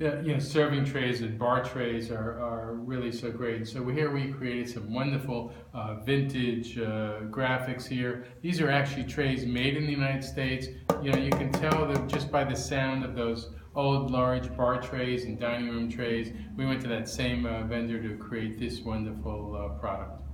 Yeah, you know, serving trays and bar trays are, are really so great. So here we created some wonderful uh, vintage uh, graphics here. These are actually trays made in the United States. You know, you can tell that just by the sound of those old large bar trays and dining room trays. We went to that same uh, vendor to create this wonderful uh, product.